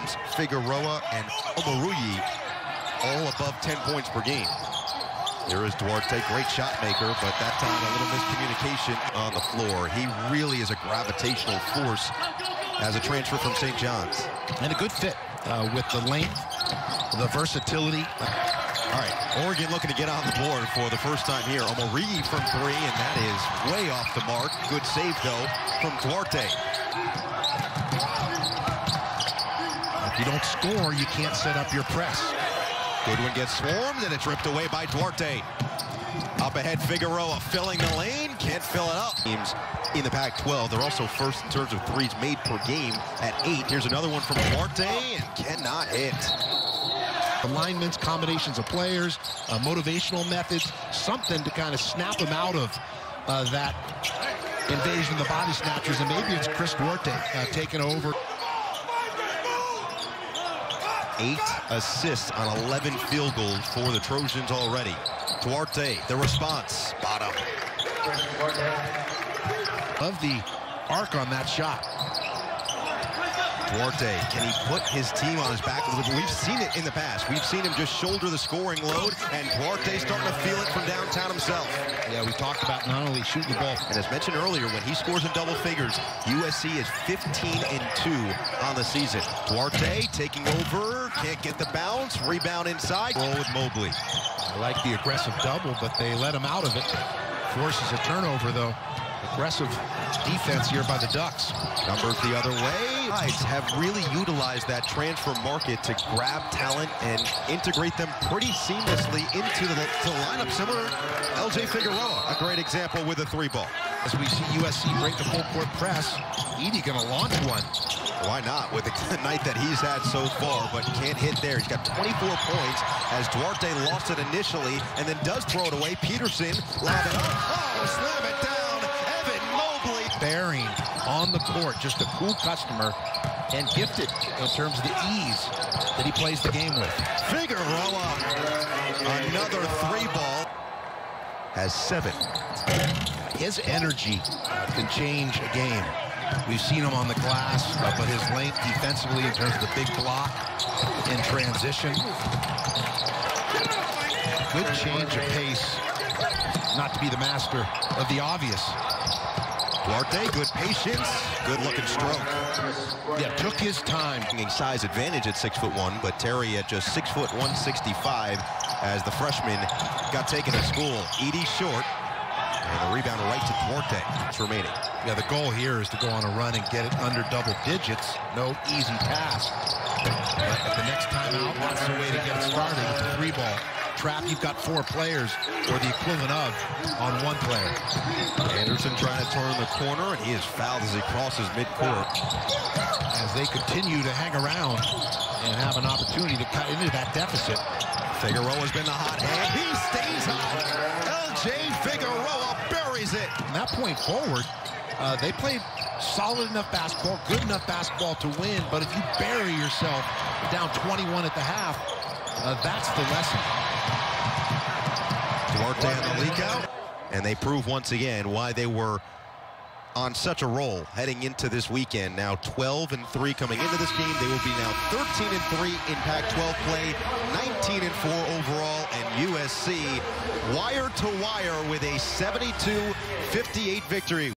Williams, Figueroa, and Omoruyi all above 10 points per game. Here is Duarte, great shot maker, but that time a little miscommunication on the floor. He really is a gravitational force as a transfer from St. John's. And a good fit uh, with the length, the versatility. All right, Oregon looking to get on the board for the first time here. Omoruyi from three, and that is way off the mark. Good save, though, from Duarte. You don't score, you can't set up your press. Goodwin gets swarmed, and it's ripped away by Duarte. Up ahead, Figueroa filling the lane. Can't fill it up. Teams in the Pac-12. They're also first in terms of threes made per game at eight. Here's another one from Duarte, and cannot hit. Alignments, combinations of players, uh, motivational methods, something to kind of snap them out of uh, that invasion of the body snatchers. And maybe it's Chris Duarte uh, taking over. Eight assists on 11 field goals for the Trojans already. Duarte, the response, bottom. Of the arc on that shot. Duarte, can he put his team on his back? We've seen it in the past. We've seen him just shoulder the scoring load, and Duarte starting to feel it from downtown himself. Yeah, we talked about not only shooting the ball. And as mentioned earlier, when he scores in double figures, USC is 15 and 2 on the season. Duarte taking over, can't get the bounce, rebound inside, roll with Mobley. I like the aggressive double, but they let him out of it. Forces a turnover, though. Aggressive defense here by the Ducks. Numbers the other way. Guys have really utilized that transfer market to grab talent and integrate them pretty seamlessly into the, the lineup. Similar LJ Figueroa, a great example with a three ball. As we see USC break the full court press, going to launch one. Why not with the night that he's had so far, but can't hit there. He's got 24 points as Duarte lost it initially and then does throw it away. Peterson lob it up. Oh, slam it down. Evan Mobley. Bearing on the court, just a cool customer and gifted in terms of the ease that he plays the game with. Figueroa, another three ball, has seven. His energy can change a game. We've seen him on the glass, uh, but his length defensively in terms of the big block in transition. Good change of pace, not to be the master of the obvious. Duarte, good patience, good looking stroke. Yeah, took his time. Size advantage at six foot one, but Terry at just six foot 165 as the freshman got taken to school. Eaddy short, and the rebound right to Duarte. It's remaining. Yeah, the goal here is to go on a run and get it under double digits. No easy task. But the next time out, that's the way to get it started with the three ball. Trap, you've got four players, or the equivalent of, on one player. Anderson trying to turn the corner, and he is fouled as he crosses midcourt. As they continue to hang around and have an opportunity to cut into that deficit. Figueroa's been the hot hand. He stays hot. LJ Figueroa buries it. From that point forward, uh, they played solid enough basketball, good enough basketball to win, but if you bury yourself down 21 at the half, uh, that's the lesson. Duarte on the leak out, and they prove once again why they were on such a roll heading into this weekend. Now 12 and 3 coming into this game. They will be now 13 and 3 in Pac-12 play, 19 and 4 overall, and USC wire to wire with a 72-58 victory.